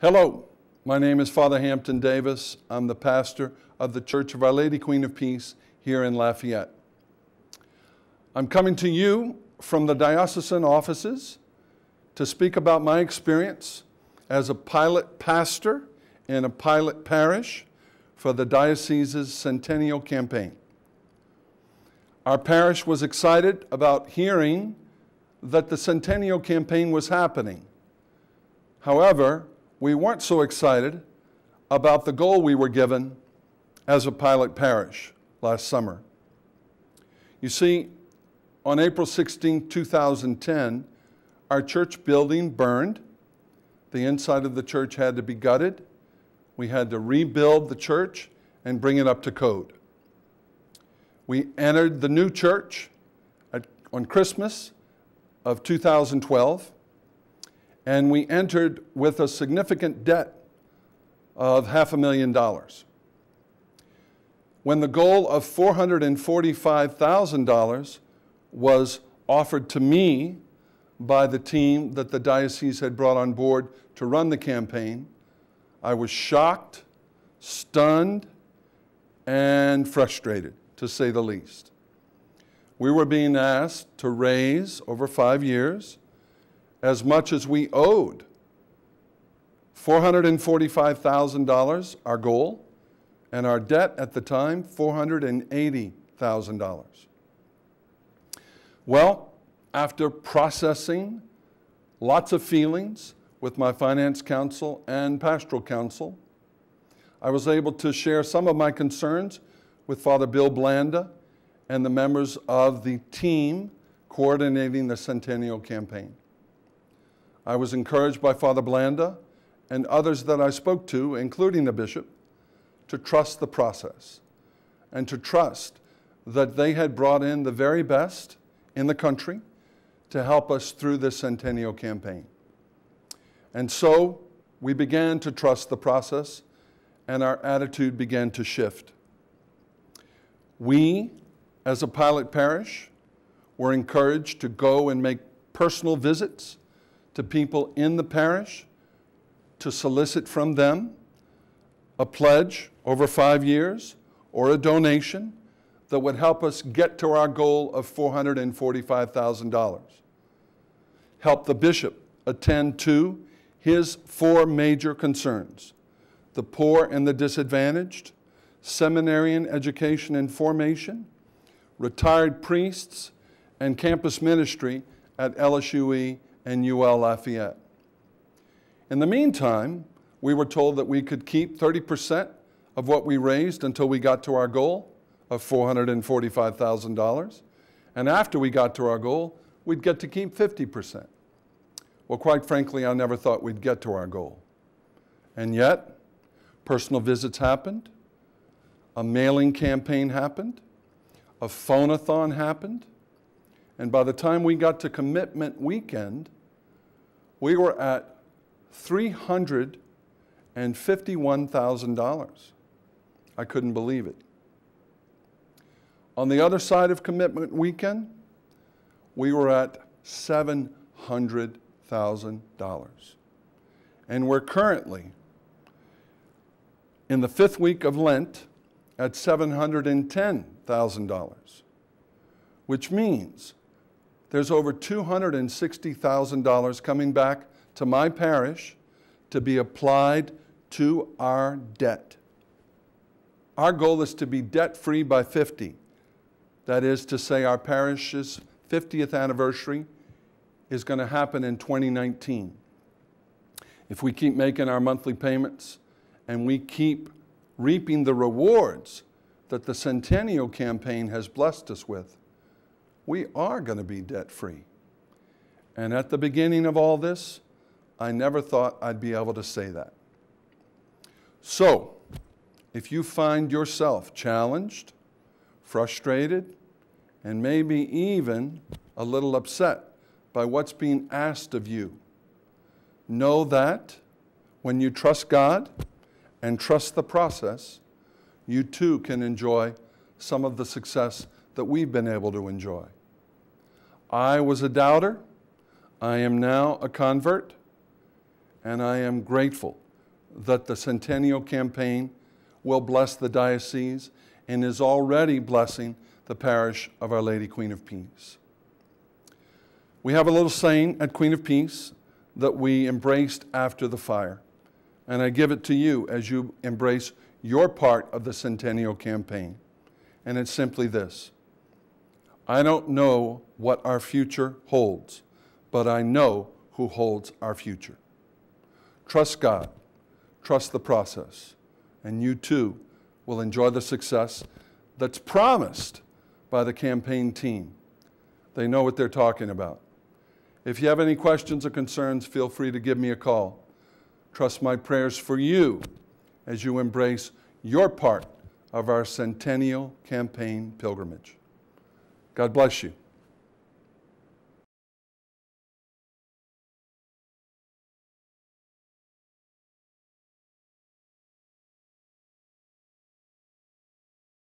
Hello, my name is Father Hampton Davis. I'm the pastor of the Church of Our Lady Queen of Peace here in Lafayette. I'm coming to you from the diocesan offices to speak about my experience as a pilot pastor in a pilot parish for the diocese's centennial campaign. Our parish was excited about hearing that the centennial campaign was happening. However, we weren't so excited about the goal we were given as a pilot parish last summer. You see, on April 16, 2010, our church building burned. The inside of the church had to be gutted. We had to rebuild the church and bring it up to code. We entered the new church at, on Christmas of 2012, and we entered with a significant debt of half a million dollars. When the goal of $445,000 was offered to me by the team that the diocese had brought on board to run the campaign, I was shocked, stunned, and frustrated to say the least. We were being asked to raise over five years as much as we owed $445,000, our goal, and our debt at the time, $480,000. Well, after processing lots of feelings with my finance council and pastoral council, I was able to share some of my concerns with Father Bill Blanda and the members of the team coordinating the Centennial campaign. I was encouraged by Father Blanda and others that I spoke to, including the bishop, to trust the process and to trust that they had brought in the very best in the country to help us through this Centennial campaign. And so we began to trust the process and our attitude began to shift. We, as a pilot parish, were encouraged to go and make personal visits to people in the parish to solicit from them a pledge over five years or a donation that would help us get to our goal of $445,000. Help the bishop attend to his four major concerns the poor and the disadvantaged, seminarian education and formation, retired priests, and campus ministry at LSUE and UL Lafayette. In the meantime, we were told that we could keep 30% of what we raised until we got to our goal of $445,000. And after we got to our goal, we'd get to keep 50%. Well, quite frankly, I never thought we'd get to our goal. And yet, personal visits happened, a mailing campaign happened, a phone-a-thon happened, and by the time we got to commitment weekend, we were at $351,000. I couldn't believe it. On the other side of commitment weekend, we were at $700,000. And we're currently in the fifth week of Lent at $710,000, which means there's over $260,000 coming back to my parish to be applied to our debt. Our goal is to be debt free by 50. That is to say, our parish's 50th anniversary is going to happen in 2019. If we keep making our monthly payments and we keep reaping the rewards that the Centennial campaign has blessed us with, we are going to be debt free. And at the beginning of all this, I never thought I'd be able to say that. So, if you find yourself challenged, frustrated, and maybe even a little upset by what's being asked of you, know that when you trust God and trust the process, you too can enjoy some of the success that we've been able to enjoy. I was a doubter. I am now a convert, and I am grateful that the Centennial Campaign will bless the diocese and is already blessing the parish of Our Lady Queen of Peace. We have a little saying at Queen of Peace that we embraced after the fire, and I give it to you as you embrace your part of the Centennial Campaign. And it's simply this I don't know what our future holds, but I know who holds our future. Trust God, trust the process, and you too will enjoy the success that's promised by the campaign team. They know what they're talking about. If you have any questions or concerns, feel free to give me a call. Trust my prayers for you as you embrace your part of our centennial campaign pilgrimage. God bless you.